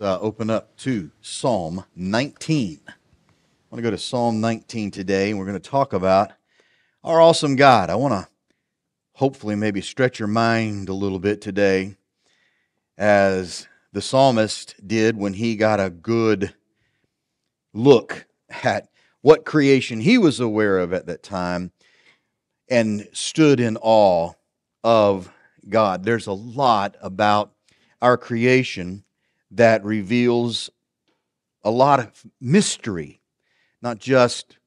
uh, open up to Psalm 19. I want to go to Psalm 19 today, and we're going to talk about our awesome God. I want to hopefully maybe stretch your mind a little bit today as the psalmist did when he got a good look at what creation he was aware of at that time and stood in awe of God. There's a lot about our creation that reveals a lot of mystery, not just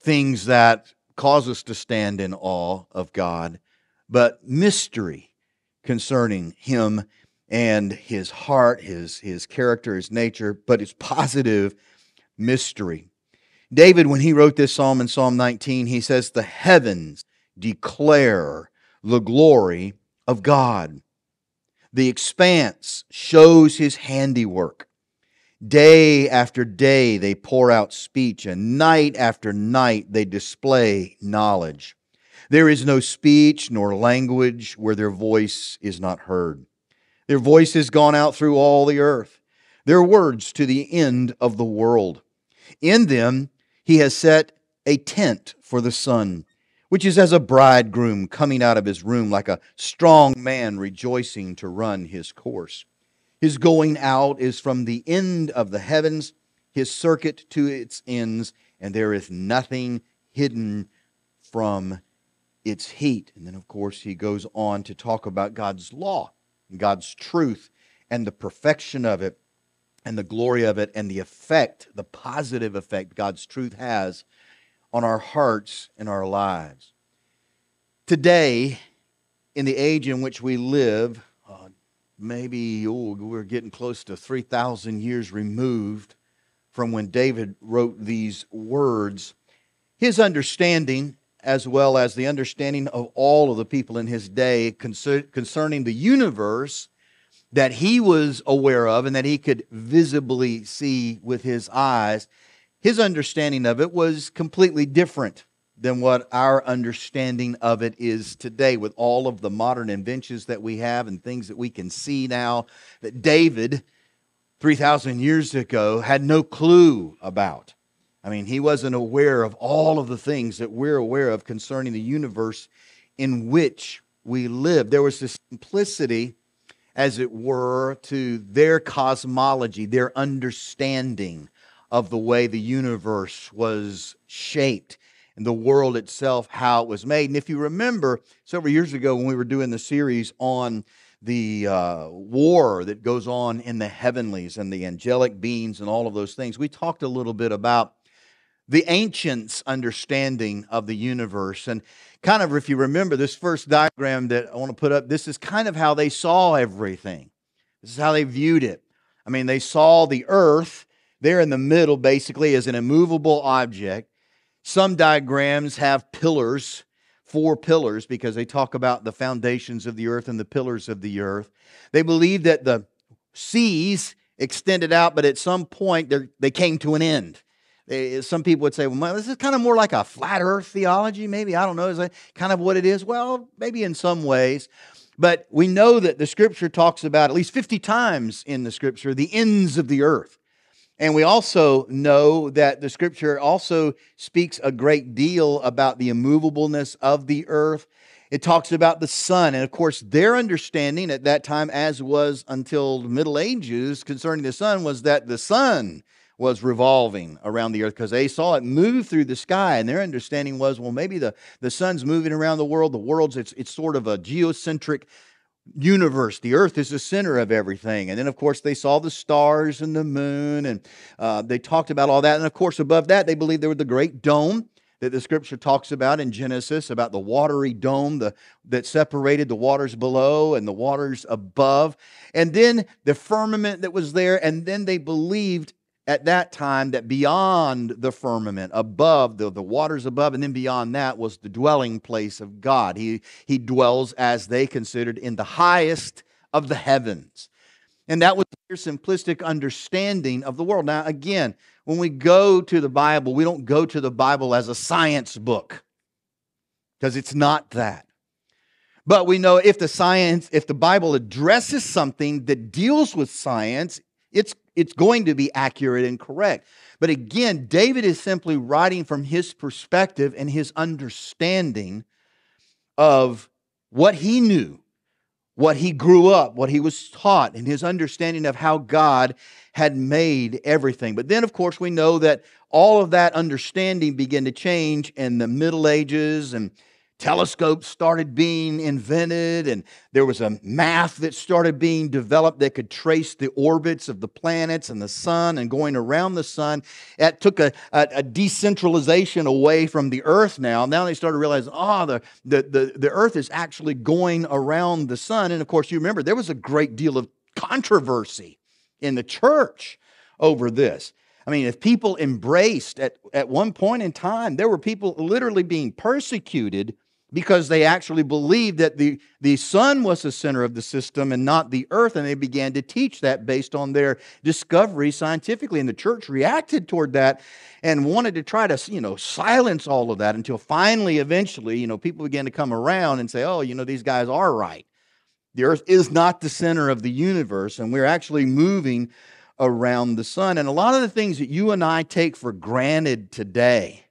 things that cause us to stand in awe of God, but mystery concerning Him and His heart, His, his character, His nature, but it's positive mystery. David, when he wrote this psalm in Psalm 19, he says, The heavens declare the glory of God. The expanse shows his handiwork. Day after day they pour out speech, and night after night they display knowledge. There is no speech nor language where their voice is not heard. Their voice has gone out through all the earth, their words to the end of the world. In them he has set a tent for the sun which is as a bridegroom coming out of his room, like a strong man rejoicing to run his course. His going out is from the end of the heavens, his circuit to its ends, and there is nothing hidden from its heat. And then, of course, he goes on to talk about God's law, and God's truth, and the perfection of it, and the glory of it, and the effect, the positive effect God's truth has on our hearts and our lives. Today, in the age in which we live, uh, maybe oh, we're getting close to 3,000 years removed from when David wrote these words, his understanding, as well as the understanding of all of the people in his day concerning the universe that he was aware of and that he could visibly see with his eyes, his understanding of it was completely different than what our understanding of it is today with all of the modern inventions that we have and things that we can see now that David 3000 years ago had no clue about. I mean, he wasn't aware of all of the things that we're aware of concerning the universe in which we live. There was this simplicity as it were to their cosmology, their understanding of the way the universe was shaped and the world itself, how it was made. And if you remember, several years ago when we were doing the series on the uh, war that goes on in the heavenlies and the angelic beings and all of those things, we talked a little bit about the ancients' understanding of the universe. And kind of, if you remember this first diagram that I want to put up, this is kind of how they saw everything. This is how they viewed it. I mean, they saw the earth there in the middle basically is an immovable object. Some diagrams have pillars, four pillars, because they talk about the foundations of the earth and the pillars of the earth. They believe that the seas extended out, but at some point they came to an end. They, some people would say, well, this is kind of more like a flat earth theology, maybe. I don't know. Is that kind of what it is? Well, maybe in some ways. But we know that the scripture talks about at least 50 times in the scripture the ends of the earth. And we also know that the scripture also speaks a great deal about the immovableness of the earth. It talks about the sun. And of course, their understanding at that time, as was until the Middle Ages concerning the sun, was that the sun was revolving around the earth because they saw it move through the sky. And their understanding was, well, maybe the, the sun's moving around the world. The world's, it's, it's sort of a geocentric universe. The earth is the center of everything. And then, of course, they saw the stars and the moon, and uh, they talked about all that. And of course, above that, they believed there was the great dome that the scripture talks about in Genesis about the watery dome the, that separated the waters below and the waters above. And then the firmament that was there. And then they believed at that time that beyond the firmament, above the, the waters above, and then beyond that was the dwelling place of God. He, he dwells, as they considered, in the highest of the heavens. And that was their simplistic understanding of the world. Now, again, when we go to the Bible, we don't go to the Bible as a science book because it's not that. But we know if the science, if the Bible addresses something that deals with science, it's, it's going to be accurate and correct. But again, David is simply writing from his perspective and his understanding of what he knew, what he grew up, what he was taught, and his understanding of how God had made everything. But then, of course, we know that all of that understanding began to change in the Middle Ages and telescopes started being invented and there was a math that started being developed that could trace the orbits of the planets and the sun and going around the sun. It took a, a, a decentralization away from the earth now. Now they started realizing oh ah, the, the, the, the earth is actually going around the sun. And of course you remember there was a great deal of controversy in the church over this. I mean, if people embraced at, at one point in time, there were people literally being persecuted because they actually believed that the, the sun was the center of the system and not the earth, and they began to teach that based on their discovery scientifically. And the church reacted toward that and wanted to try to, you know, silence all of that until finally, eventually, you know, people began to come around and say, oh, you know, these guys are right. The earth is not the center of the universe, and we're actually moving around the sun. And a lot of the things that you and I take for granted today,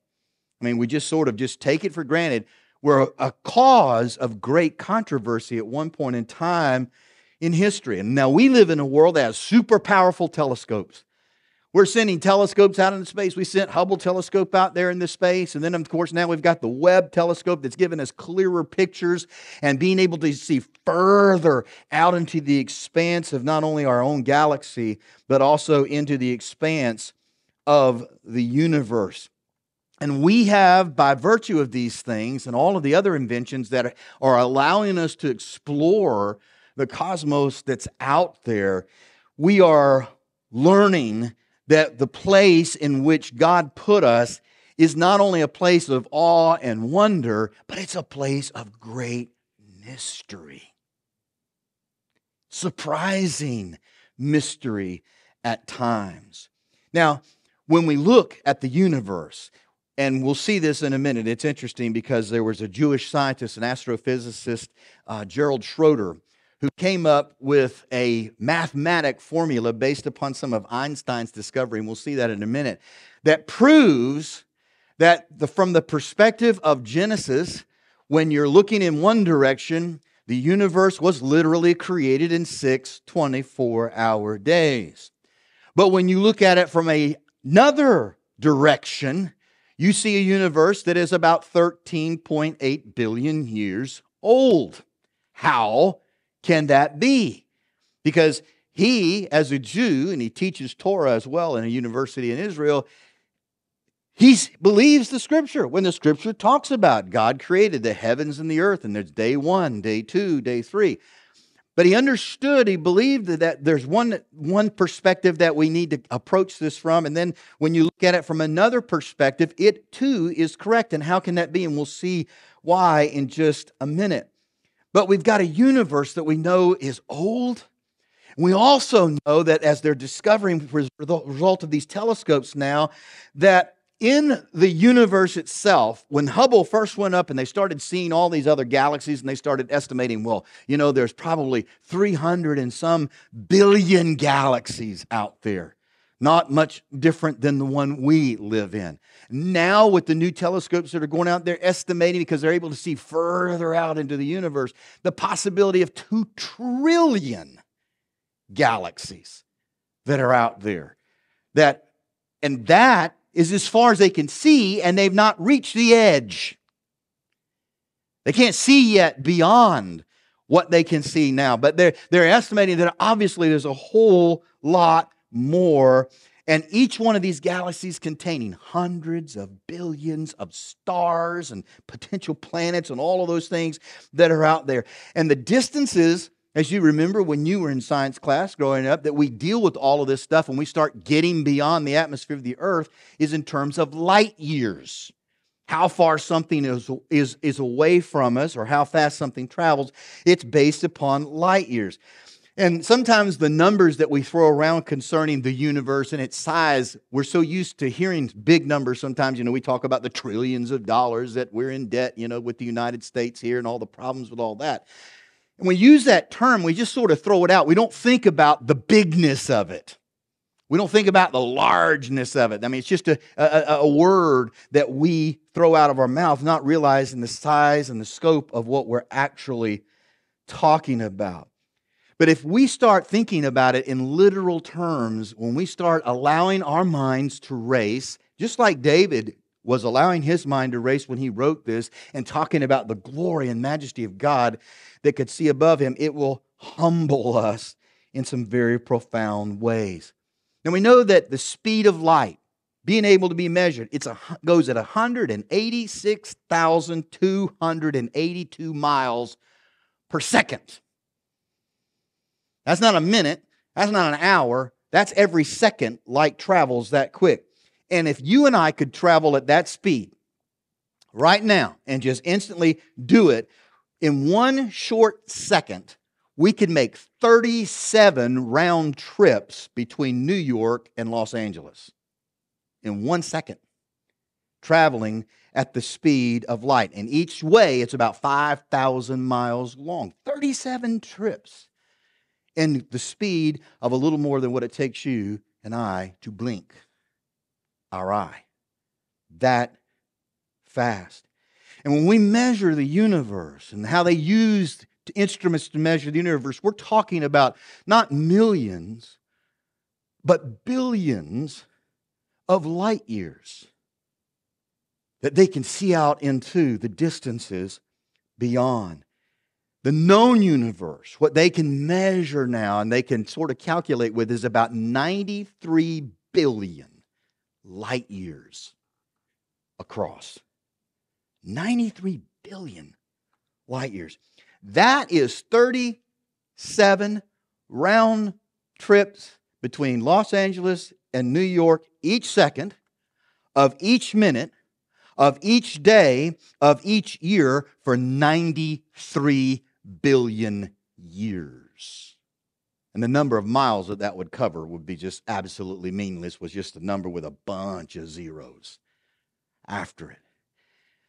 I mean, we just sort of just take it for granted were a cause of great controversy at one point in time in history. And now we live in a world that has super powerful telescopes. We're sending telescopes out into space. We sent Hubble telescope out there in the space. And then, of course, now we've got the Webb telescope that's giving us clearer pictures and being able to see further out into the expanse of not only our own galaxy, but also into the expanse of the universe. And we have, by virtue of these things and all of the other inventions that are allowing us to explore the cosmos that's out there, we are learning that the place in which God put us is not only a place of awe and wonder, but it's a place of great mystery. Surprising mystery at times. Now, when we look at the universe, and we'll see this in a minute. It's interesting because there was a Jewish scientist, an astrophysicist, uh, Gerald Schroeder, who came up with a mathematic formula based upon some of Einstein's discovery, and we'll see that in a minute, that proves that the, from the perspective of Genesis, when you're looking in one direction, the universe was literally created in six 24 hour days. But when you look at it from a, another direction, you see a universe that is about 13.8 billion years old. How can that be? Because he, as a Jew, and he teaches Torah as well in a university in Israel, he believes the scripture when the scripture talks about God created the heavens and the earth, and there's day one, day two, day three. But he understood, he believed that there's one, one perspective that we need to approach this from. And then when you look at it from another perspective, it too is correct. And how can that be? And we'll see why in just a minute. But we've got a universe that we know is old. We also know that as they're discovering the result of these telescopes now, that in the universe itself, when Hubble first went up and they started seeing all these other galaxies and they started estimating, well, you know, there's probably 300 and some billion galaxies out there. Not much different than the one we live in. Now, with the new telescopes that are going out there estimating because they're able to see further out into the universe, the possibility of 2 trillion galaxies that are out there. That, and that is as far as they can see, and they've not reached the edge. They can't see yet beyond what they can see now, but they're, they're estimating that obviously there's a whole lot more. And each one of these galaxies containing hundreds of billions of stars and potential planets and all of those things that are out there. And the distances as you remember when you were in science class growing up, that we deal with all of this stuff and we start getting beyond the atmosphere of the earth is in terms of light years. How far something is, is, is away from us or how fast something travels, it's based upon light years. And sometimes the numbers that we throw around concerning the universe and its size, we're so used to hearing big numbers. Sometimes, you know, we talk about the trillions of dollars that we're in debt, you know, with the United States here and all the problems with all that. And we use that term, we just sort of throw it out. We don't think about the bigness of it. We don't think about the largeness of it. I mean, it's just a, a, a, word that we throw out of our mouth, not realizing the size and the scope of what we're actually talking about. But if we start thinking about it in literal terms, when we start allowing our minds to race, just like David was allowing his mind to race when he wrote this and talking about the glory and majesty of God that could see above him, it will humble us in some very profound ways. Now we know that the speed of light, being able to be measured, it goes at 186,282 miles per second. That's not a minute, that's not an hour, that's every second light travels that quick. And if you and I could travel at that speed right now and just instantly do it in one short second, we could make 37 round trips between New York and Los Angeles in one second, traveling at the speed of light. And each way, it's about 5,000 miles long. 37 trips in the speed of a little more than what it takes you and I to blink our eye. That fast. And when we measure the universe and how they used instruments to measure the universe, we're talking about not millions, but billions of light years that they can see out into the distances beyond. The known universe, what they can measure now and they can sort of calculate with, is about 93 billion light years across. 93 billion light years. That is 37 round trips between Los Angeles and New York each second of each minute of each day of each year for 93 billion years. And the number of miles that that would cover would be just absolutely meaningless, was just a number with a bunch of zeros after it.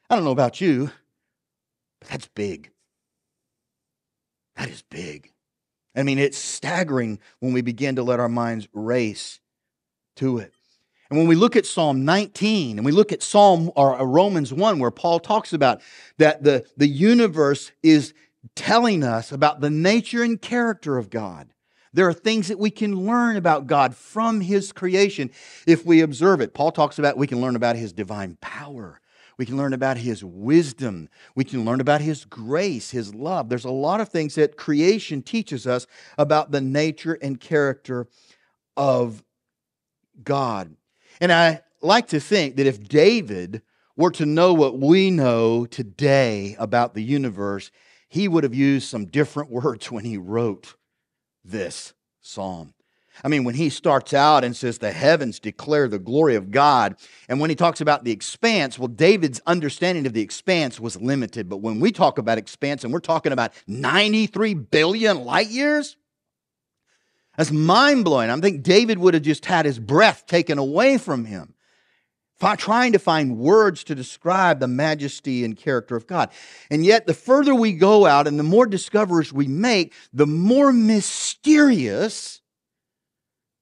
I don't know about you, but that's big. That is big. I mean, it's staggering when we begin to let our minds race to it. And when we look at Psalm 19 and we look at Psalm or uh, Romans 1, where Paul talks about that the, the universe is telling us about the nature and character of God. There are things that we can learn about God from His creation if we observe it. Paul talks about we can learn about His divine power we can learn about His wisdom. We can learn about His grace, His love. There's a lot of things that creation teaches us about the nature and character of God. And I like to think that if David were to know what we know today about the universe, he would have used some different words when he wrote this psalm. I mean, when he starts out and says, the heavens declare the glory of God, and when he talks about the expanse, well, David's understanding of the expanse was limited. But when we talk about expanse and we're talking about 93 billion light years, that's mind blowing. I think David would have just had his breath taken away from him, trying to find words to describe the majesty and character of God. And yet, the further we go out and the more discoveries we make, the more mysterious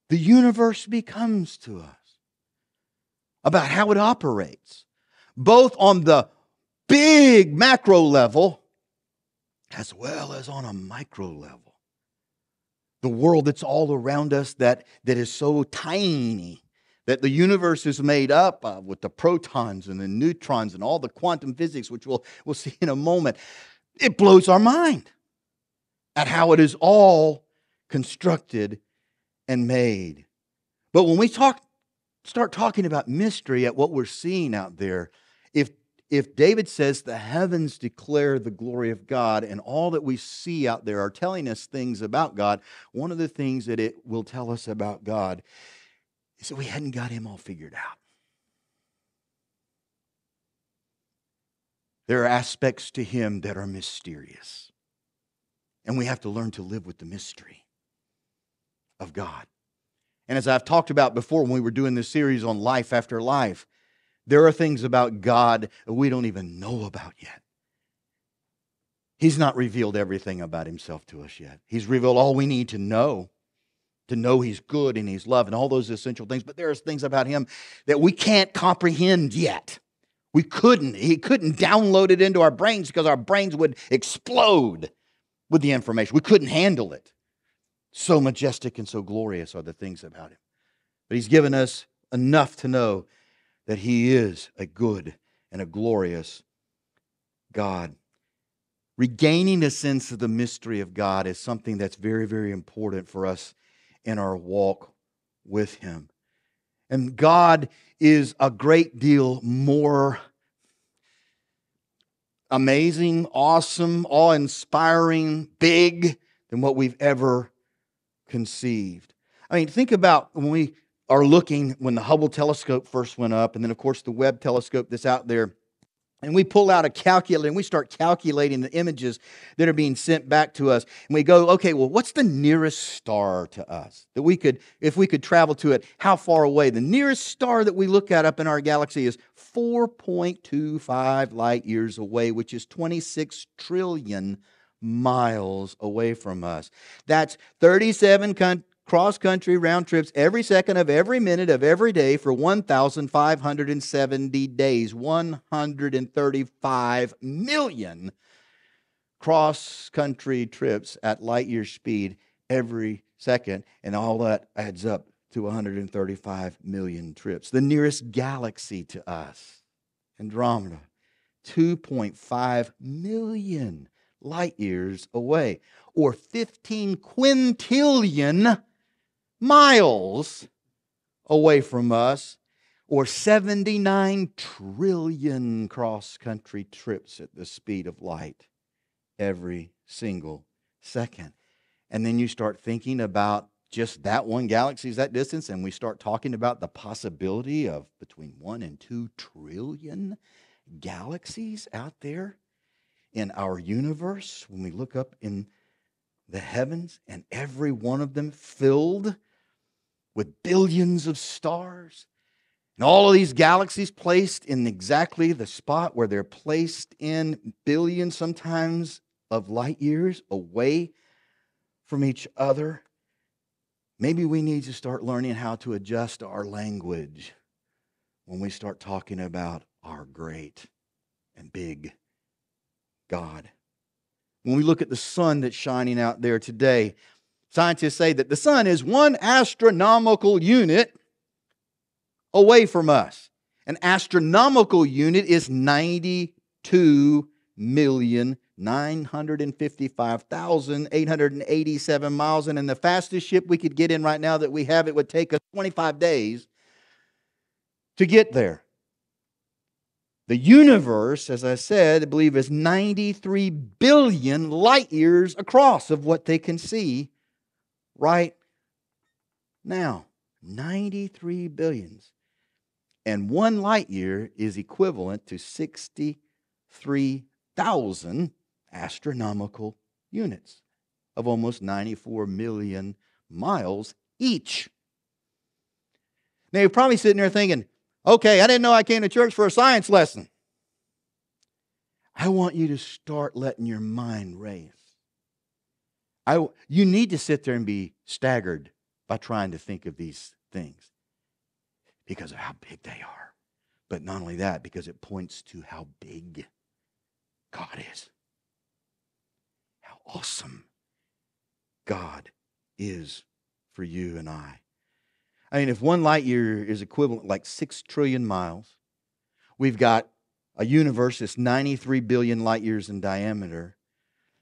the universe becomes to us, about how it operates, both on the big macro level as well as on a micro level. The world that's all around us that, that is so tiny that the universe is made up of with the protons and the neutrons and all the quantum physics, which we'll, we'll see in a moment. It blows our mind at how it is all constructed and made. But when we talk, start talking about mystery at what we're seeing out there, if if David says the heavens declare the glory of God and all that we see out there are telling us things about God, one of the things that it will tell us about God that we hadn't got him all figured out. There are aspects to him that are mysterious. And we have to learn to live with the mystery. of God. And as I've talked about before when we were doing this series on life after life, there are things about God we don't even know about yet. He's not revealed everything about himself to us yet. He's revealed all we need to know to know he's good and he's love and all those essential things. But there's things about him that we can't comprehend yet. We couldn't. He couldn't download it into our brains because our brains would explode with the information. We couldn't handle it. So majestic and so glorious are the things about him. But he's given us enough to know that he is a good and a glorious God. Regaining a sense of the mystery of God is something that's very, very important for us in our walk with him. And God is a great deal more amazing, awesome, awe inspiring, big than what we've ever conceived. I mean, think about when we are looking, when the Hubble telescope first went up, and then, of course, the Webb telescope that's out there and we pull out a calculator and we start calculating the images that are being sent back to us. And we go, okay, well, what's the nearest star to us that we could, if we could travel to it, how far away? The nearest star that we look at up in our galaxy is 4.25 light years away, which is 26 trillion miles away from us. That's 37 con- cross country round trips every second of every minute of every day for 1,570 days. 135 million cross country trips at light year speed every second. And all that adds up to 135 million trips. The nearest galaxy to us, Andromeda, 2.5 million light years away, or 15 quintillion miles away from us, or 79 trillion cross country trips at the speed of light every single second. And then you start thinking about just that one galaxy is that distance, and we start talking about the possibility of between one and two trillion galaxies out there in our universe when we look up in the heavens, and every one of them filled with billions of stars. And all of these galaxies placed in exactly the spot where they're placed in billions, sometimes of light years away from each other. Maybe we need to start learning how to adjust our language when we start talking about our great and big God. When we look at the sun that's shining out there today, Scientists say that the sun is one astronomical unit away from us. An astronomical unit is 92 million 955,887 miles. And in the fastest ship we could get in right now that we have, it would take us 25 days to get there. The universe, as I said, I believe is 93 billion light years across of what they can see right now. 93 billions. And one light year is equivalent to 63,000 astronomical units of almost 94 million miles each. Now you're probably sitting there thinking, okay, I didn't know I came to church for a science lesson. I want you to start letting your mind race. I, you need to sit there and be staggered by trying to think of these things because of how big they are. But not only that, because it points to how big God is, how awesome God is for you and I. I mean, if one light year is equivalent like six trillion miles, we've got a universe that's 93 billion light years in diameter,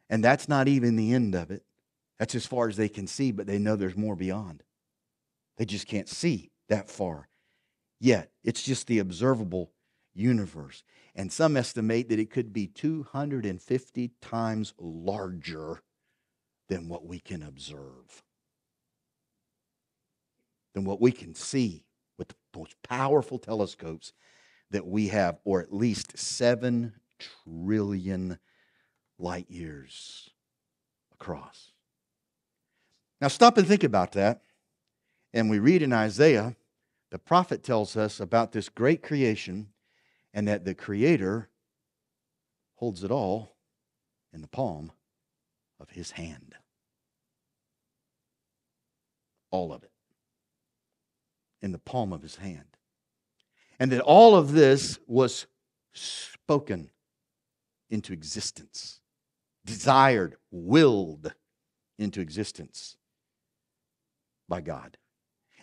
and that's not even the end of it. That's as far as they can see, but they know there's more beyond. They just can't see that far yet. It's just the observable universe. And some estimate that it could be 250 times larger than what we can observe, than what we can see with the most powerful telescopes that we have, or at least 7 trillion light years across. Now, stop and think about that. And we read in Isaiah, the prophet tells us about this great creation and that the Creator holds it all in the palm of his hand. All of it in the palm of his hand. And that all of this was spoken into existence, desired, willed into existence by God.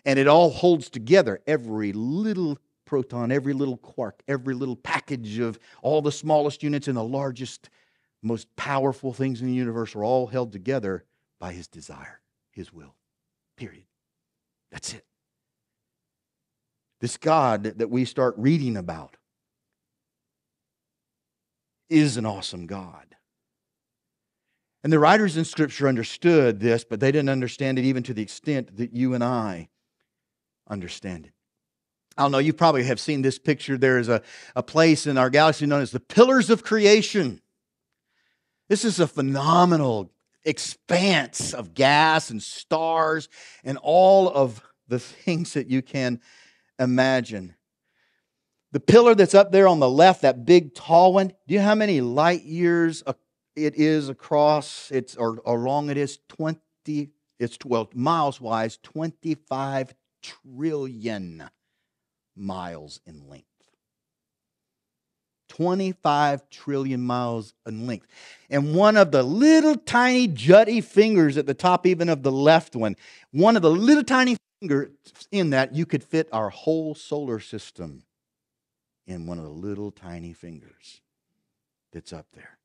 And it all holds together every little proton, every little quark, every little package of all the smallest units and the largest, most powerful things in the universe are all held together by his desire, his will. Period. That's it. This God that we start reading about is an awesome God. And the writers in Scripture understood this, but they didn't understand it even to the extent that you and I understand it. I don't know, you probably have seen this picture. There is a, a place in our galaxy known as the Pillars of Creation. This is a phenomenal expanse of gas and stars and all of the things that you can imagine. The pillar that's up there on the left, that big tall one, do you know how many light years it is across? It's or, or long it is 20, it's 12 miles wise, 25 trillion miles in length. 25 trillion miles in length. And one of the little tiny jutty fingers at the top, even of the left one, one of the little tiny fingers in that, you could fit our whole solar system in one of the little tiny fingers that's up there.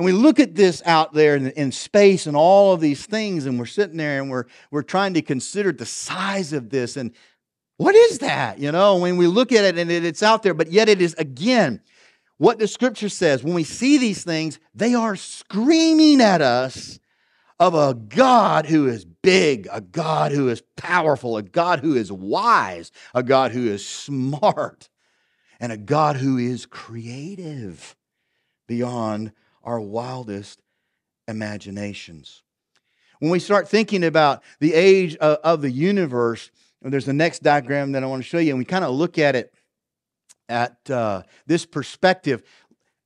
And we look at this out there in, in, space and all of these things, and we're sitting there and we're, we're trying to consider the size of this. And what is that? You know, when we look at it and it's out there, but yet it is, again, what the scripture says. When we see these things, they are screaming at us of a God who is big, a God who is powerful, a God who is wise, a God who is smart, and a God who is creative beyond our wildest imaginations. When we start thinking about the age of, the universe, there's the next diagram that I want to show you, and we kind of look at it at uh, this perspective.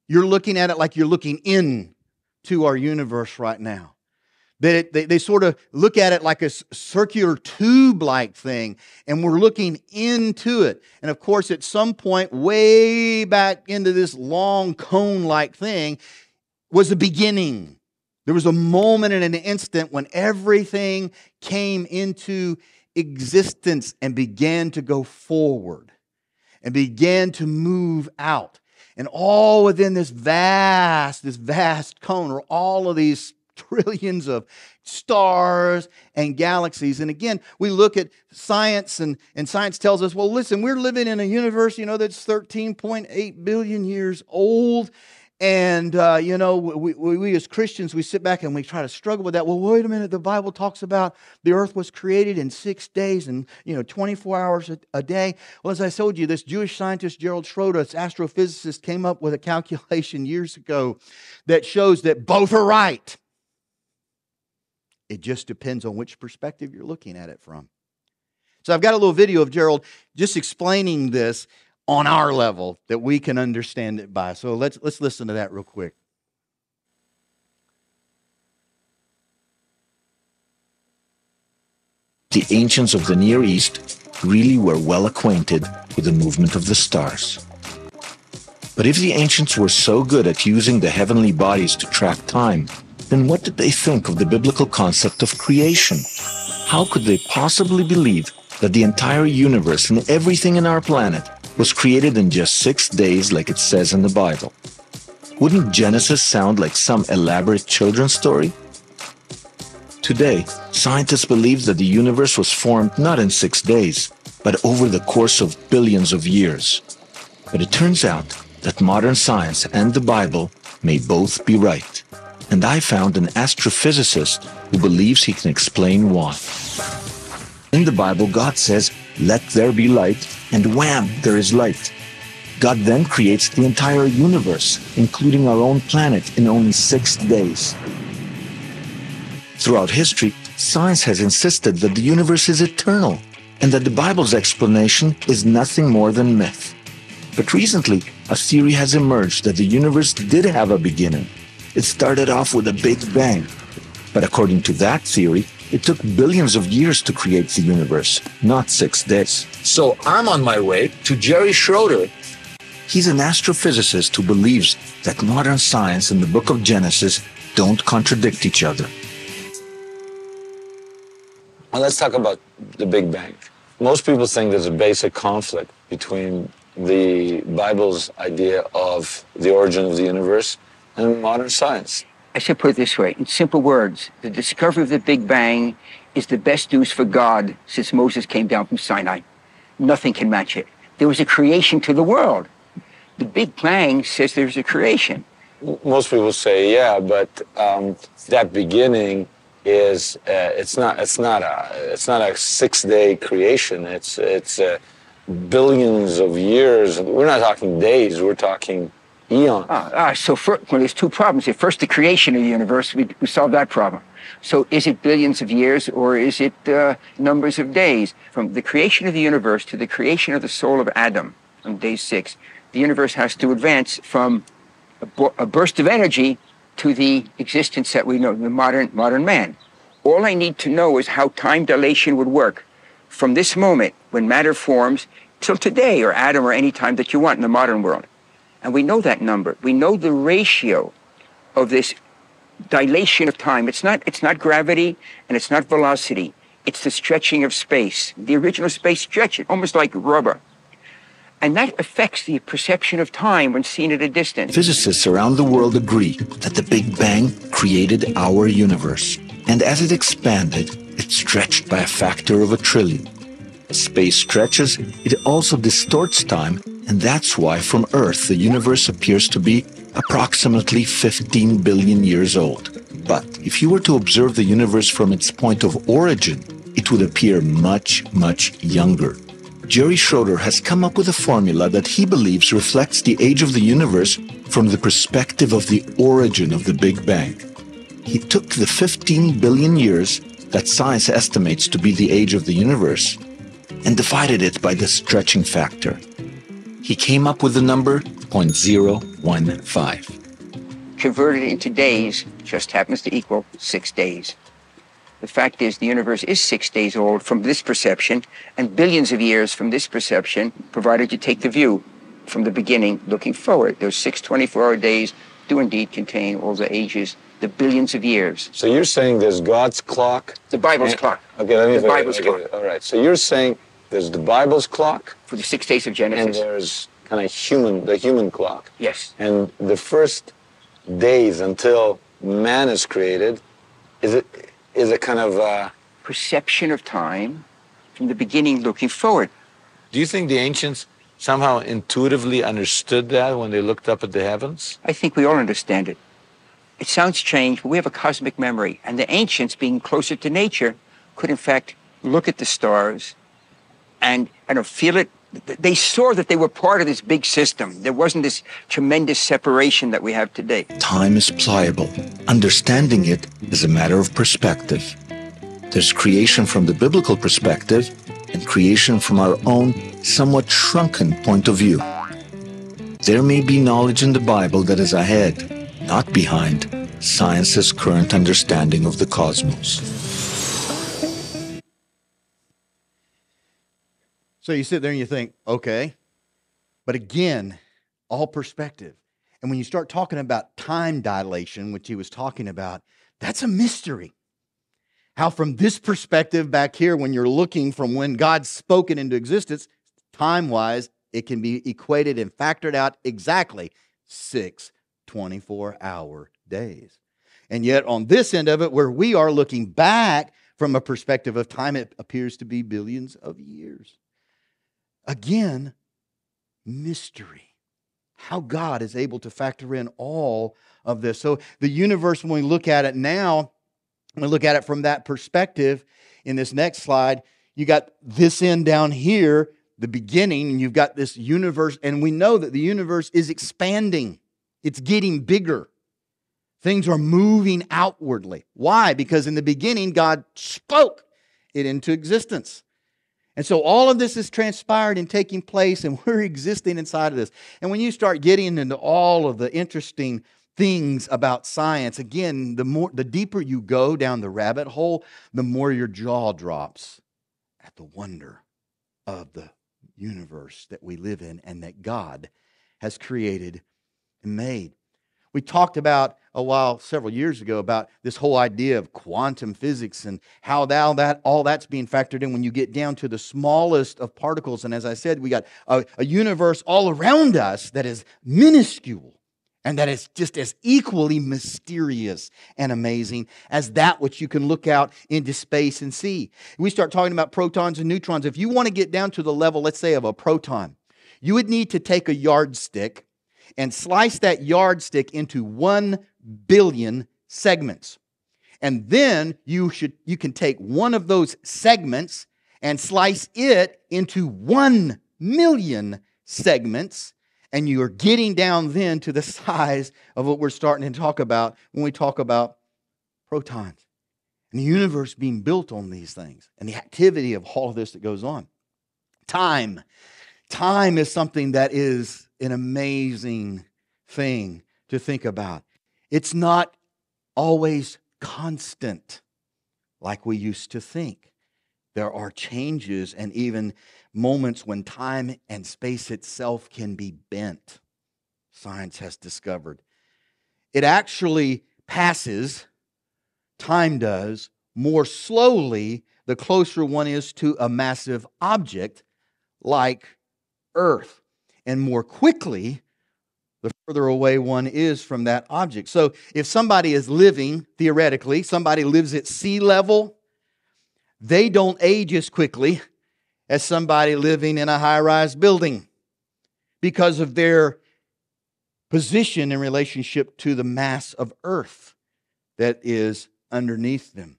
You're looking at it like you're looking in to our universe right now. They, they, they, sort of look at it like a circular tube like thing, and we're looking into it. And of course, at some point, way back into this long cone like thing, was the beginning. There was a moment and an instant when everything came into existence and began to go forward and began to move out. And all within this vast, this vast cone are all of these trillions of stars and galaxies. And again, we look at science, and, and science tells us, well, listen, we're living in a universe, you know, that's 13.8 billion years old. And, uh, you know, we, we, we, as Christians, we sit back and we try to struggle with that. Well, wait a minute. The Bible talks about the earth was created in six days and, you know, 24 hours a, a day. Well, as I told you, this Jewish scientist, Gerald Schroeder, this astrophysicist, came up with a calculation years ago that shows that both are right. It just depends on which perspective you're looking at it from. So I've got a little video of Gerald just explaining this on our level that we can understand it by. So let's, let's listen to that real quick. The ancients of the Near East really were well acquainted with the movement of the stars. But if the ancients were so good at using the heavenly bodies to track time, then what did they think of the biblical concept of creation? How could they possibly believe that the entire universe and everything in our planet was created in just six days like it says in the Bible. Wouldn't Genesis sound like some elaborate children's story? Today, scientists believe that the universe was formed not in six days, but over the course of billions of years. But it turns out that modern science and the Bible may both be right. And I found an astrophysicist who believes he can explain why. In the Bible, God says, Let there be light, and wham, there is light. God then creates the entire universe, including our own planet, in only six days. Throughout history, science has insisted that the universe is eternal and that the Bible's explanation is nothing more than myth. But recently, a theory has emerged that the universe did have a beginning. It started off with a Big Bang. But according to that theory, it took billions of years to create the universe, not six days. So I'm on my way to Jerry Schroeder. He's an astrophysicist who believes that modern science and the book of Genesis don't contradict each other. Well, let's talk about the Big Bang. Most people think there's a basic conflict between the Bible's idea of the origin of the universe and modern science. I should put it this way in simple words the discovery of the Big Bang is the best news for God since Moses came down from Sinai. Nothing can match it. There was a creation to the world. The Big Bang says there's a creation. Most people say, yeah, but um, that beginning is uh, it's not it's not a it's not a six day creation. It's it's uh, billions of years. We're not talking days. We're talking Ah, ah, so for, well, there's two problems here. First, the creation of the universe, we, we solved that problem. So is it billions of years or is it uh, numbers of days? From the creation of the universe to the creation of the soul of Adam on day six, the universe has to advance from a, a burst of energy to the existence that we know, the modern, modern man. All I need to know is how time dilation would work from this moment when matter forms till today or Adam or any time that you want in the modern world. And we know that number. We know the ratio of this dilation of time. It's not, it's not gravity and it's not velocity. It's the stretching of space. The original space stretched almost like rubber. And that affects the perception of time when seen at a distance. Physicists around the world agree that the Big Bang created our universe. And as it expanded, it stretched by a factor of a trillion. Space stretches, it also distorts time, and that's why from Earth the universe appears to be approximately 15 billion years old. But if you were to observe the universe from its point of origin, it would appear much, much younger. Jerry Schroeder has come up with a formula that he believes reflects the age of the universe from the perspective of the origin of the Big Bang. He took the 15 billion years that science estimates to be the age of the universe and divided it by the stretching factor. He came up with the number 0.015. Converted into days just happens to equal six days. The fact is, the universe is six days old from this perception, and billions of years from this perception, provided you take the view from the beginning looking forward. Those six 24 hour days do indeed contain all the ages, the billions of years. So you're saying there's God's clock? The Bible's and- clock. Okay, let me The Bible's okay, clock. All right. So you're saying there's the Bible's clock For the six days of Genesis. and there's kind of human, the human clock. Yes. And the first days until man is created, is it is it kind of uh, Perception of time from the beginning looking forward. Do you think the ancients somehow intuitively understood that when they looked up at the heavens? I think we all understand it. It sounds strange, but we have a cosmic memory. And the ancients, being closer to nature, could in fact look at the stars and I feel it. They saw that they were part of this big system. There wasn't this tremendous separation that we have today. Time is pliable. Understanding it is a matter of perspective. There's creation from the biblical perspective and creation from our own somewhat shrunken point of view. There may be knowledge in the Bible that is ahead, not behind, science's current understanding of the cosmos. So you sit there and you think, okay. But again, all perspective. And when you start talking about time dilation, which he was talking about, that's a mystery. How, from this perspective back here, when you're looking from when God spoke it into existence, time wise, it can be equated and factored out exactly six 24 hour days. And yet, on this end of it, where we are looking back from a perspective of time, it appears to be billions of years. Again, mystery. How God is able to factor in all of this. So, the universe, when we look at it now, when we look at it from that perspective, in this next slide, you got this end down here, the beginning, and you've got this universe, and we know that the universe is expanding, it's getting bigger. Things are moving outwardly. Why? Because in the beginning, God spoke it into existence. And so all of this is transpired and taking place, and we're existing inside of this. And when you start getting into all of the interesting things about science, again, the more the deeper you go down the rabbit hole, the more your jaw drops at the wonder of the universe that we live in and that God has created and made. We talked about a while several years ago about this whole idea of quantum physics and how that, that all that's being factored in when you get down to the smallest of particles. And as I said, we got a, a universe all around us that is minuscule and that is just as equally mysterious and amazing as that which you can look out into space and see. We start talking about protons and neutrons. If you want to get down to the level, let's say, of a proton, you would need to take a yardstick and slice that yardstick into 1 billion segments. And then you should you can take one of those segments and slice it into 1 million segments and you are getting down then to the size of what we're starting to talk about when we talk about protons and the universe being built on these things and the activity of all of this that goes on. Time. Time is something that is an amazing thing to think about. It's not always constant like we used to think. There are changes and even moments when time and space itself can be bent, science has discovered. It actually passes, time does, more slowly the closer one is to a massive object like Earth and more quickly the further away one is from that object. So if somebody is living, theoretically, somebody lives at sea level, they don't age as quickly as somebody living in a high rise building because of their position in relationship to the mass of earth that is underneath them.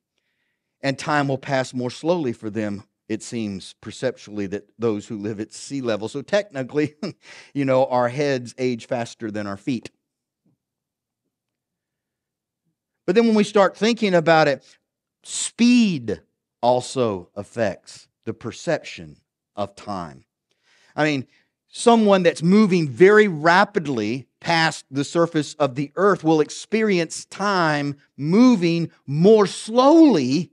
And time will pass more slowly for them it seems perceptually that those who live at sea level. So technically, you know, our heads age faster than our feet. But then when we start thinking about it, speed also affects the perception of time. I mean, someone that's moving very rapidly past the surface of the earth will experience time moving more slowly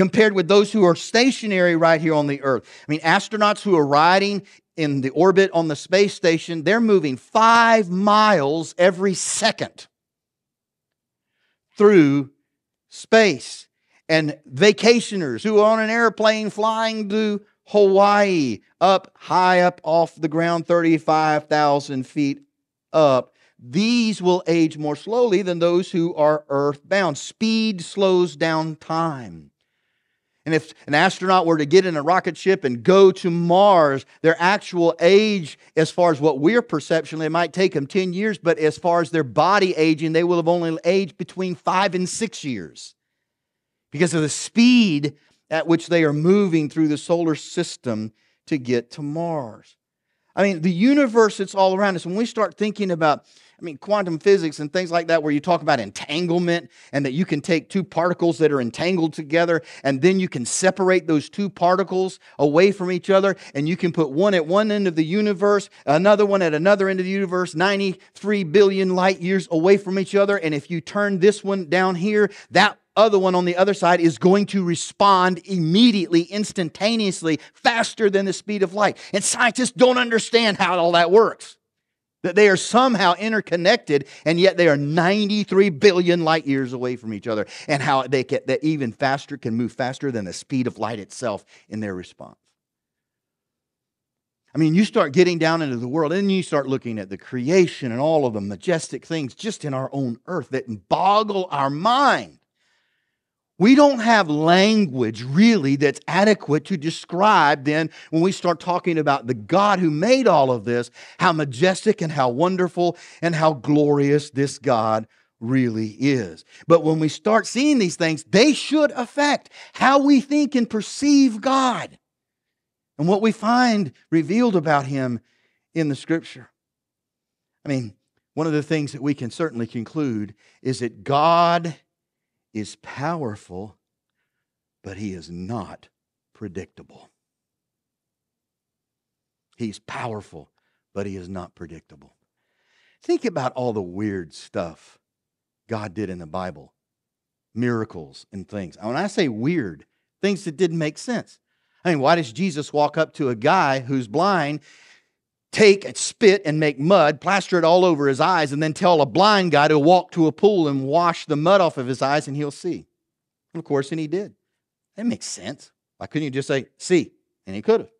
compared with those who are stationary right here on the earth. I mean, astronauts who are riding in the orbit on the space station, they're moving five miles every second through space. And vacationers who are on an airplane flying to Hawaii, up high up off the ground, 35,000 feet up, these will age more slowly than those who are earthbound. Speed slows down time. And if an astronaut were to get in a rocket ship and go to Mars, their actual age, as far as what we're perceptionally, it might take them 10 years, but as far as their body aging, they will have only aged between five and six years because of the speed at which they are moving through the solar system to get to Mars. I mean, the universe that's all around us, when we start thinking about I mean, quantum physics and things like that, where you talk about entanglement and that you can take two particles that are entangled together and then you can separate those two particles away from each other and you can put one at one end of the universe, another one at another end of the universe, 93 billion light years away from each other. And if you turn this one down here, that other one on the other side is going to respond immediately, instantaneously, faster than the speed of light. And scientists don't understand how all that works. That they are somehow interconnected, and yet they are 93 billion light years away from each other, and how they get that even faster can move faster than the speed of light itself in their response. I mean, you start getting down into the world, and you start looking at the creation and all of the majestic things just in our own earth that boggle our mind. We don't have language really that's adequate to describe then when we start talking about the God who made all of this, how majestic and how wonderful and how glorious this God really is. But when we start seeing these things, they should affect how we think and perceive God and what we find revealed about Him in the Scripture. I mean, one of the things that we can certainly conclude is that God is powerful, but he is not predictable. He's powerful, but he is not predictable. Think about all the weird stuff God did in the Bible miracles and things. When I say weird, things that didn't make sense. I mean, why does Jesus walk up to a guy who's blind, take and spit and make mud, plaster it all over his eyes, and then tell a blind guy to walk to a pool and wash the mud off of his eyes and he'll see? And of course, and he did. That makes sense. Why couldn't you just say, see? And he could have.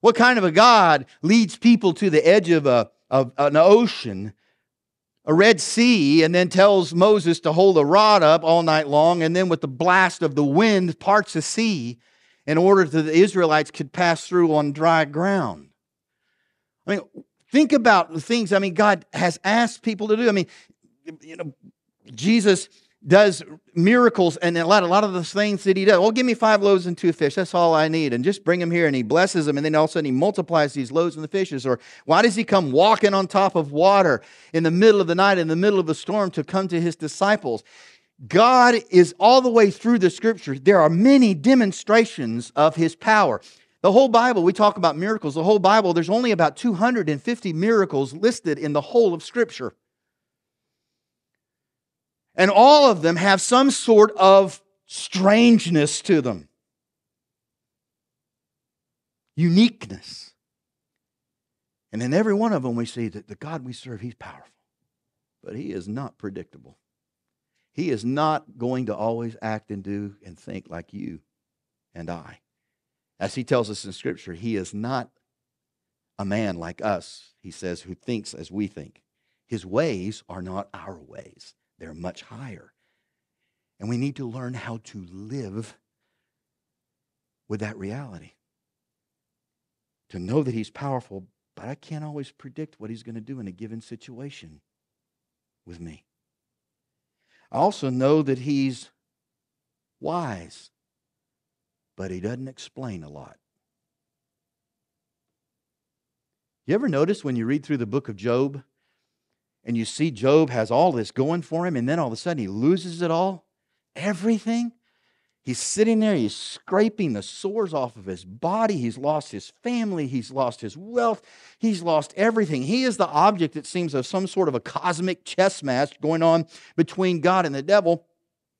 What kind of a God leads people to the edge of, a, of an ocean a Red Sea and then tells Moses to hold a rod up all night long and then with the blast of the wind parts the sea in order that the Israelites could pass through on dry ground. I mean, think about the things I mean God has asked people to do. I mean, you know, Jesus does miracles and a lot, a lot of the things that he does. Well, give me five loaves and two fish. That's all I need. And just bring them here. And he blesses them. And then all of a sudden he multiplies these loaves and the fishes. Or why does he come walking on top of water in the middle of the night, in the middle of a storm to come to his disciples? God is all the way through the scriptures. There are many demonstrations of his power. The whole Bible, we talk about miracles. The whole Bible, there's only about 250 miracles listed in the whole of scripture. And all of them have some sort of strangeness to them, uniqueness. And in every one of them, we see that the God we serve, He's powerful, but He is not predictable. He is not going to always act and do and think like you and I. As He tells us in Scripture, He is not a man like us, He says, who thinks as we think. His ways are not our ways. They're much higher. And we need to learn how to live with that reality. To know that He's powerful, but I can't always predict what He's going to do in a given situation with me. I also know that He's wise, but He doesn't explain a lot. You ever notice when you read through the book of Job and you see Job has all this going for him, and then all of a sudden he loses it all, everything. He's sitting there, he's scraping the sores off of his body. He's lost his family, he's lost his wealth, he's lost everything. He is the object, it seems, of some sort of a cosmic chess match going on between God and the devil.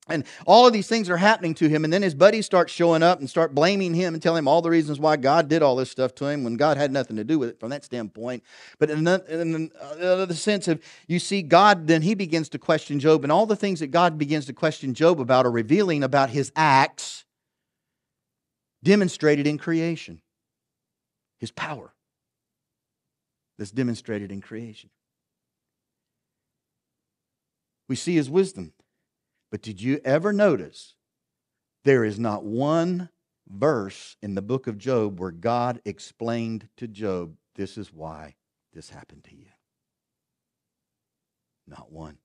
And all of these things are happening to him. And then his buddies start showing up and start blaming him and telling him all the reasons why God did all this stuff to him when God had nothing to do with it from that standpoint. But in the, uh, the sense of, you see, God, then he begins to question Job. And all the things that God begins to question Job about are revealing about his acts demonstrated in creation, his power that's demonstrated in creation. We see his wisdom but did you ever notice there is not one verse in the book of Job where God explained to Job, this is why this happened to you? Not one.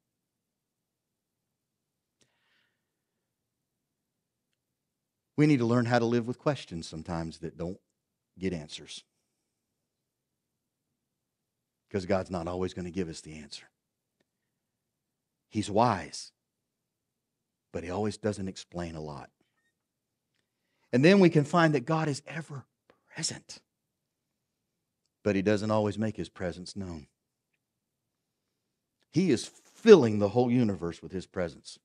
We need to learn how to live with questions sometimes that don't get answers. Because God's not always going to give us the answer. He's wise but he always doesn't explain a lot. And then we can find that God is ever present, but he doesn't always make his presence known. He is filling the whole universe with his presence.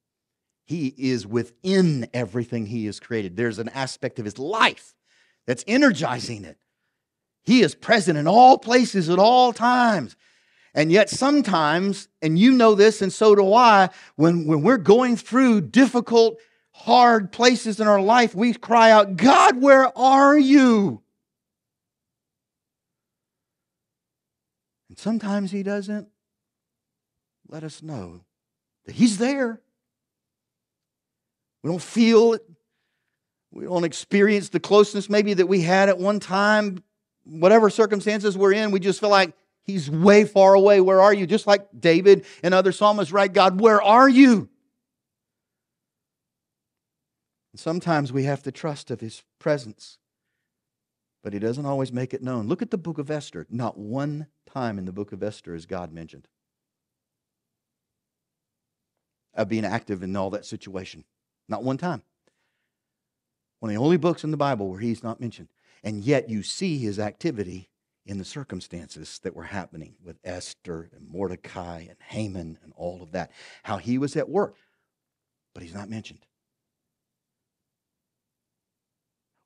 He is within everything he has created. There's an aspect of his life that's energizing it. He is present in all places at all times. And yet, sometimes, and you know this, and so do I, when, when we're going through difficult, hard places in our life, we cry out, God, where are you? And sometimes He doesn't let us know that He's there. We don't feel it. We don't experience the closeness maybe that we had at one time. Whatever circumstances we're in, we just feel like He's way far away. Where are you? Just like David and other psalmists, right? God, where are you? And sometimes we have to trust of his presence. but he doesn't always make it known. Look at the book of Esther. Not one time in the book of Esther is God mentioned of being active in all that situation. Not one time. One of the only books in the Bible where he's not mentioned. And yet you see his activity in the circumstances that were happening with Esther and Mordecai and Haman and all of that. How he was at work, but he's not mentioned.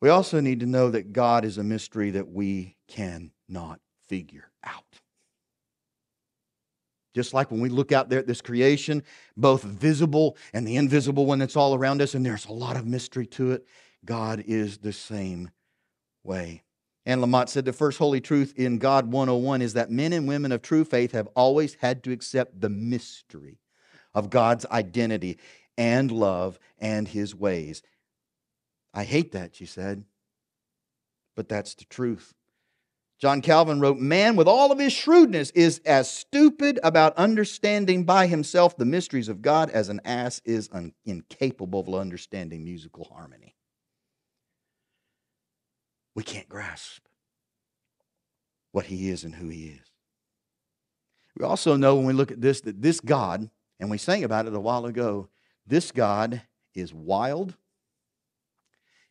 We also need to know that God is a mystery that we cannot figure out. Just like when we look out there at this creation, both visible and the invisible one that's all around us, and there's a lot of mystery to it, God is the same way. Anne Lamott said the first holy truth in God 101 is that men and women of true faith have always had to accept the mystery of God's identity and love and his ways. I hate that, she said, but that's the truth. John Calvin wrote, Man, with all of his shrewdness, is as stupid about understanding by himself the mysteries of God as an ass is un- incapable of understanding musical harmony. We can't grasp what he is and who he is. We also know when we look at this that this God, and we sang about it a while ago, this God is wild,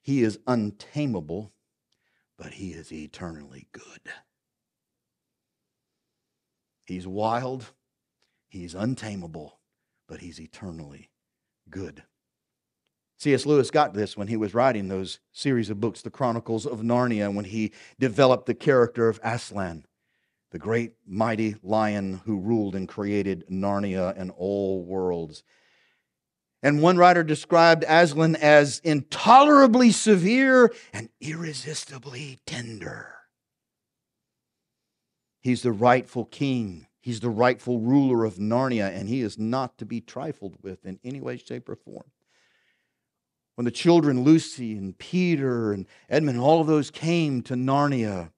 he is untamable, but he is eternally good. He's wild, he's untamable, but he's eternally good. C.S. Lewis got this when he was writing those series of books, The Chronicles of Narnia, when he developed the character of Aslan, the great mighty lion who ruled and created Narnia and all worlds. And one writer described Aslan as intolerably severe and irresistibly tender. He's the rightful king. He's the rightful ruler of Narnia, and he is not to be trifled with in any way, shape, or form. When the children, Lucy and Peter and Edmund, all of those came to Narnia,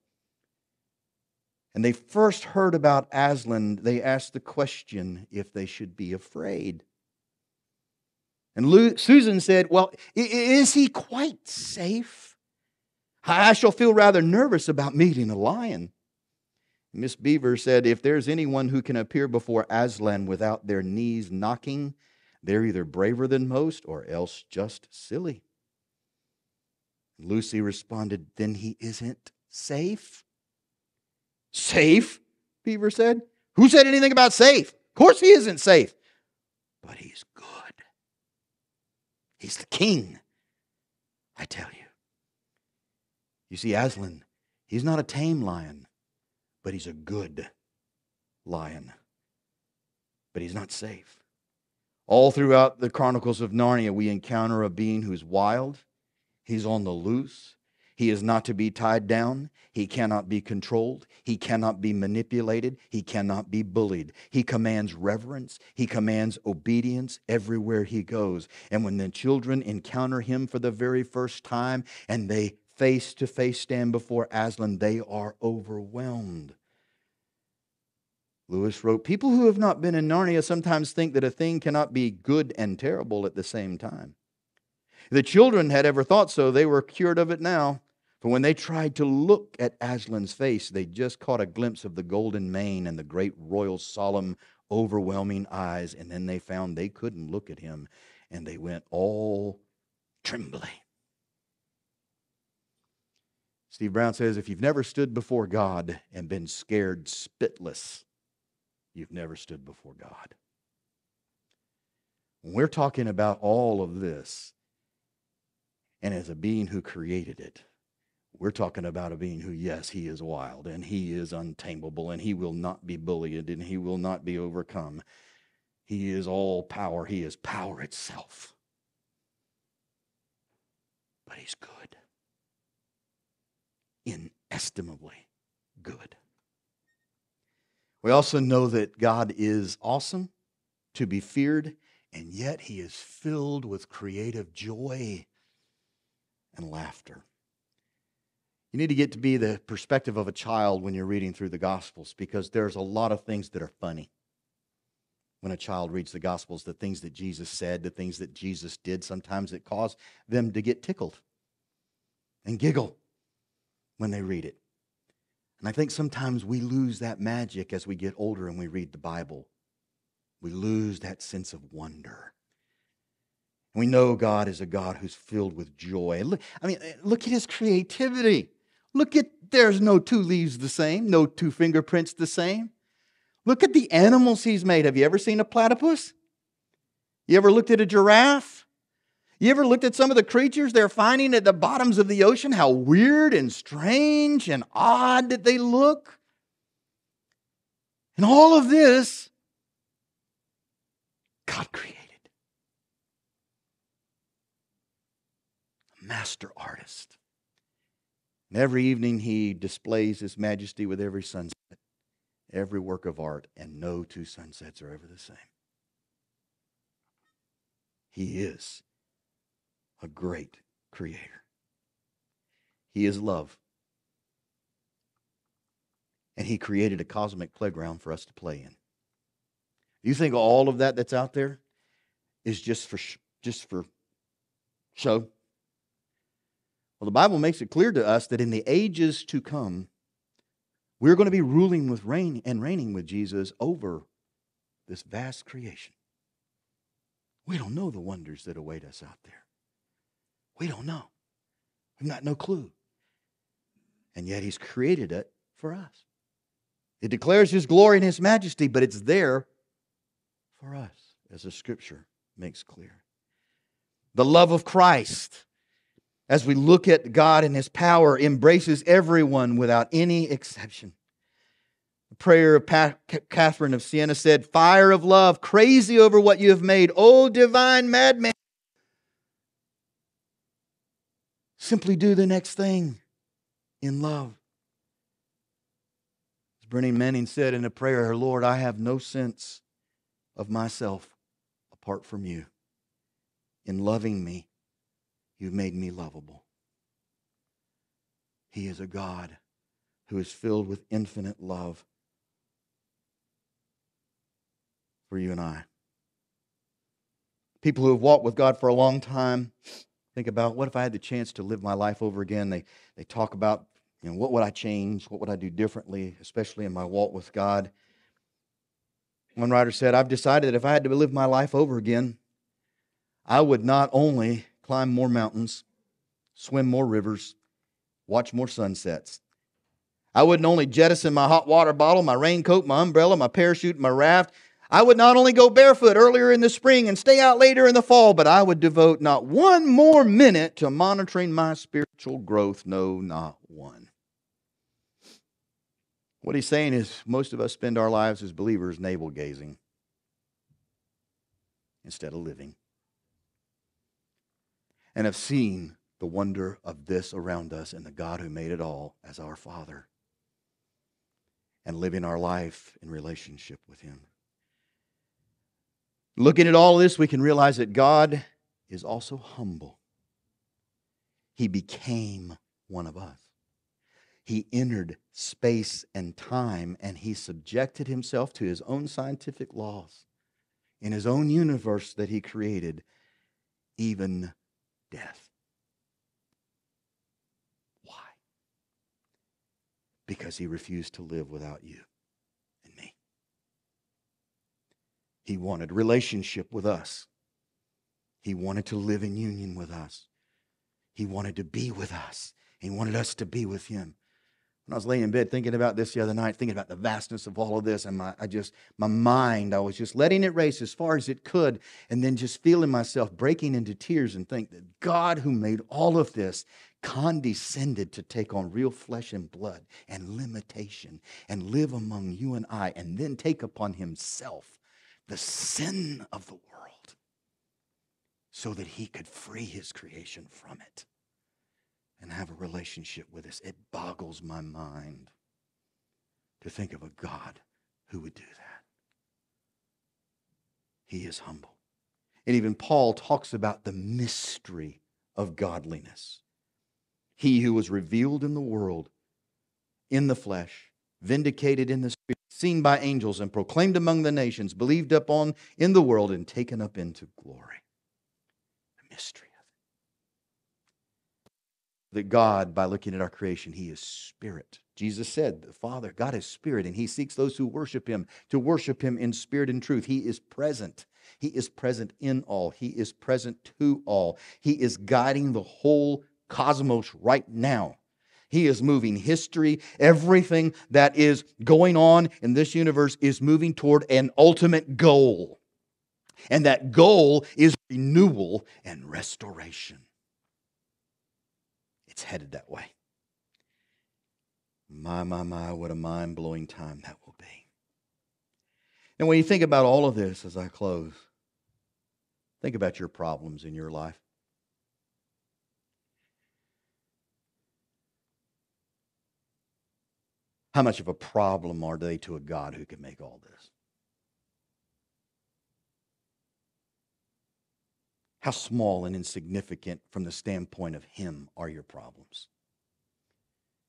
and they first heard about Aslan, they asked the question if they should be afraid. And Susan said, Well, is he quite safe? I shall feel rather nervous about meeting a lion. Miss Beaver said, If there's anyone who can appear before Aslan without their knees knocking, they're either braver than most or else just silly. Lucy responded, Then he isn't safe? Safe? Beaver said. Who said anything about safe? Of course he isn't safe. But he's good. He's the king. I tell you. You see, Aslan, he's not a tame lion, but he's a good lion. But he's not safe. All throughout the Chronicles of Narnia, we encounter a being who's wild, he's on the loose, he is not to be tied down. He cannot be controlled. He cannot be manipulated. He cannot be bullied. He commands reverence. He commands obedience everywhere he goes. And when the children encounter him for the very first time and they face to face stand before Aslan, they are overwhelmed. Lewis wrote People who have not been in Narnia sometimes think that a thing cannot be good and terrible at the same time. The children had ever thought so, they were cured of it now. For when they tried to look at Aslan's face, they just caught a glimpse of the golden mane and the great royal, solemn, overwhelming eyes, and then they found they couldn't look at him, and they went all trembling. Steve Brown says if you've never stood before God and been scared spitless, you've never stood before God. When we're talking about all of this, and as a being who created it, we're talking about a being who, yes, he is wild and he is untamable and he will not be bullied and he will not be overcome. He is all power, he is power itself. But he's good, inestimably good. We also know that God is awesome, to be feared, and yet he is filled with creative joy and laughter. You need to get to be the perspective of a child when you're reading through the Gospels because there's a lot of things that are funny when a child reads the Gospels, the things that Jesus said, the things that Jesus did, sometimes it cause them to get tickled and giggle. when they read it. And I think sometimes we lose that magic as we get older and we read the Bible. We lose that sense of wonder. We know God is a God who's filled with joy. Look, I mean, eh, look at his creativity. Look at there's no two leaves the same, no two fingerprints the same. Look at the animals he's made. Have you ever seen a platypus? You ever looked at a giraffe? You ever looked at some of the creatures they're finding at the bottoms of the ocean? How weird and strange and odd that they look? And all of this, God created. A master artist. And every evening he displays his majesty with every sunset, every work of art, and no two sunsets are ever the same. He is a great creator. He is love. And he created a cosmic playground for us to play in. You think all of that that's out there is just for just for show? Well, the Bible makes it clear to us that in the ages to come, we're going to be ruling with reign and reigning with Jesus over this vast creation. We don't know the wonders that await us out there. We don't know. We've got no clue. And yet he's created it for us. It declares his glory and his majesty, but it's there for us, as the scripture makes clear. The love of Christ, as we look at God and his power, embraces everyone without any exception. The prayer of Catherine of Siena said, Fire of love, crazy over what you have made, O divine madman. Simply do the next thing in love. As Brennan Manning said in a prayer, her Lord, I have no sense of myself apart from you. In loving me, you've made me lovable. He is a God who is filled with infinite love for you and I. People who have walked with God for a long time think about what if I had the chance to live my life over again? They, they talk about, you know, what would I change? What would I do differently, especially in my walk with God? One writer said, I've decided that if I had to live my life over again, I would not only climb more mountains, swim more rivers, watch more sunsets. I wouldn't only jettison my hot water bottle, my raincoat, my umbrella, my parachute, my raft, I would not only go barefoot earlier in the spring and stay out later in the fall, but I would devote not one more minute to monitoring my spiritual growth. No, not one. What he's saying is most of us spend our lives as believers navel gazing instead of living. And have seen the wonder of this around us and the God who made it all as our Father and living our life in relationship with Him. Looking at all this, we can realize that God is also humble. He became one of us. He entered space and time and he subjected himself to his own scientific laws in his own universe that he created, even death. Why? Because he refused to live without you. He wanted relationship with us. He wanted to live in union with us. He wanted to be with us. He wanted us to be with him. When I was laying in bed thinking about this the other night, thinking about the vastness of all of this, and my, I just, my mind, I was just letting it race as far as it could, and then just feeling myself breaking into tears and think that God, who made all of this, condescended to take on real flesh and blood and limitation and live among you and I, and then take upon himself the sin of the world so that he could free his creation from it and have a relationship with us. It boggles my mind to think of a God who would do that. He is humble. And even Paul talks about the mystery of godliness. He who was revealed in the world, in the flesh, vindicated in the seen by angels and proclaimed among the nations, believed upon in the world, and taken up into glory. The mystery of it. that God, by looking at our creation, He is spirit. Jesus said, The Father, God is spirit, and He seeks those who worship Him to worship Him in spirit and truth. He is present. He is present in all. He is present to all. He is guiding the whole cosmos right now. He is moving history. Everything that is going on in this universe is moving toward an ultimate goal. And that goal is renewal and restoration. It's headed that way. My, my, my, what a mind blowing time that will be. And when you think about all of this as I close, think about your problems in your life. How much of a problem are they to a God who can make all this? How small and insignificant from the standpoint of Him are your problems?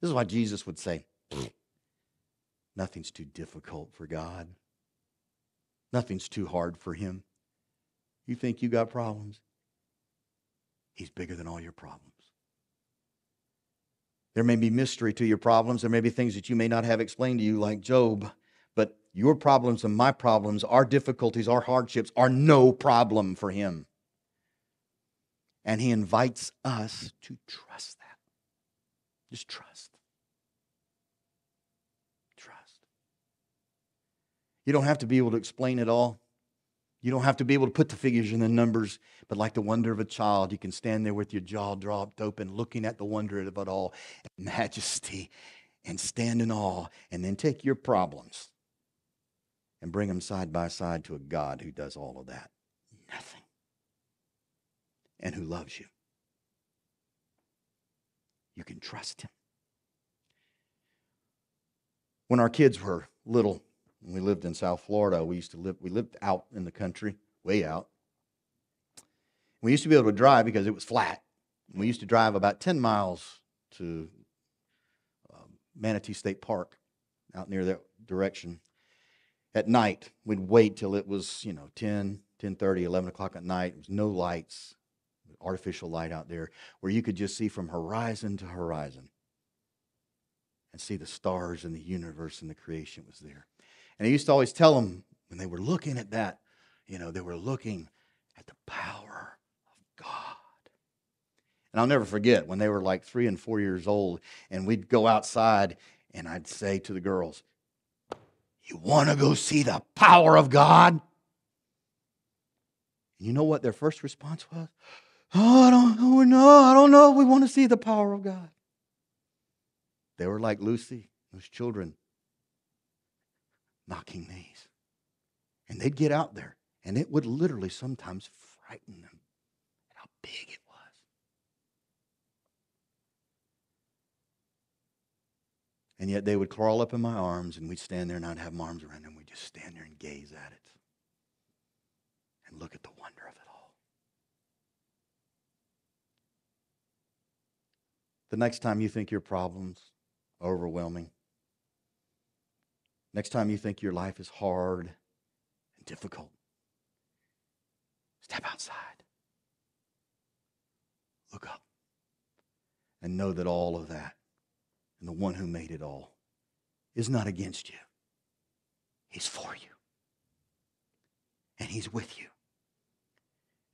This is why Jesus would say, Nothing's too difficult for God. Nothing's too hard for Him. You think you got problems? He's bigger than all your problems. There may be mystery to your problems. There may be things that you may not have explained to you, like Job. But your problems and my problems, our difficulties, our hardships are no problem for Him. And He invites us to trust that. Just trust. Trust. You don't have to be able to explain it all. You don't have to be able to put the figures and the numbers, but like the wonder of a child, you can stand there with your jaw dropped open, looking at the wonder of it all, and majesty, and stand in awe, and then take your problems and bring them side by side to a God who does all of that. Nothing. And who loves you. You can trust him. When our kids were little, when we lived in South Florida, we used to live, we lived out in the country, way out. We used to be able to drive because it was flat. We used to drive about 10 miles to um, Manatee State Park out near that direction. At night, we'd wait till it was, you know, 10, 10 30, 11 o'clock at night. There was no lights, artificial light out there, where you could just see from horizon to horizon and see the stars and the universe and the creation was there. And I used to always tell them when they were looking at that, you know, they were looking at the power of God. And I'll never forget when they were like three and four years old, and we'd go outside, and I'd say to the girls, You want to go see the power of God? And you know what their first response was? Oh, I don't know. I don't know. We want to see the power of God. They were like Lucy, those children knocking knees. And they'd get out there, and it would literally sometimes frighten them at how big it was. And yet they would crawl up in my arms, and we'd stand there, and I'd have my arms around them. We'd just stand there and gaze at it and look at the wonder of it all. The next time you think your problems overwhelming, Next time you think your life is hard and difficult, step outside. Look up. And know that all of that and the one who made it all is not against you. He's for you. And he's with you.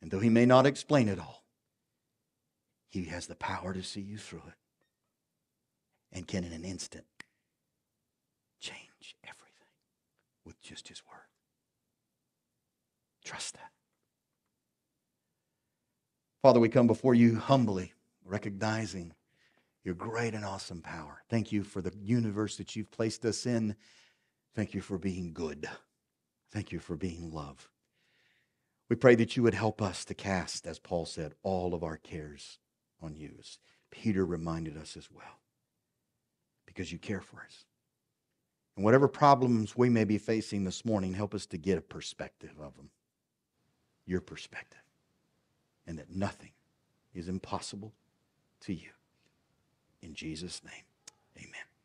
And though he may not explain it all, he has the power to see you through it and can in an instant change everything with just His Word. Trust that. Father, we come before you humbly, recognizing your great and awesome power. Thank you for the universe that you've placed us in. Thank you for being good. Thank you for being love. We pray that you would help us to cast, as Paul said, all of our cares on you, as Peter reminded us as well, because you care for us. And whatever problems we may be facing this morning, help us to get a perspective of them. Your perspective. And that nothing is impossible to you. In Jesus' name, amen.